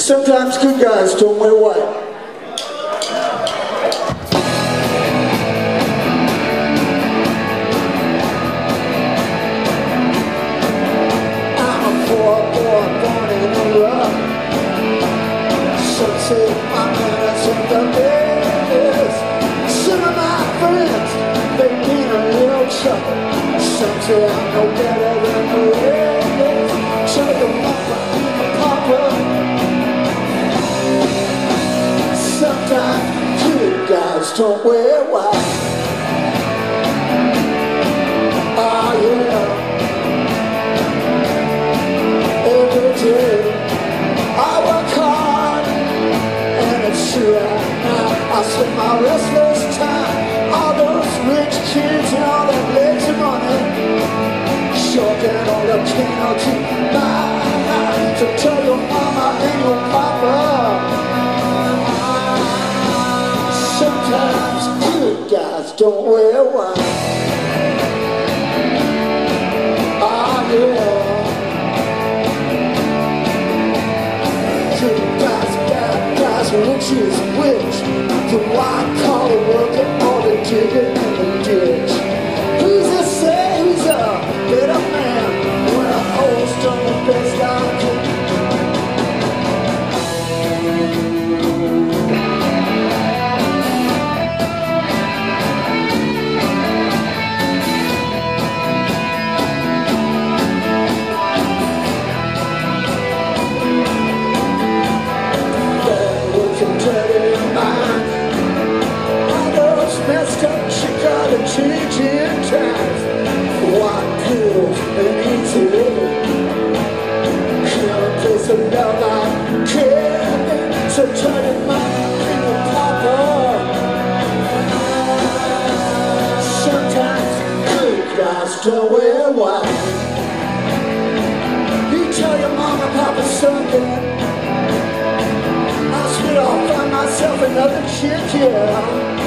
Sometimes good guys don't wear white. I'm. Some say my manners Good guys don't wear white. Ah, yeah. every day. I work hard, and it's true now. I spend my restless time. All those rich kids and all that lazy money. Sure get all the don't wear white. Ah, yeah. Good guys, bad guys, which is which? The white collar wear white. You tell your mama, papa, something. I spit off find myself another chick, yeah.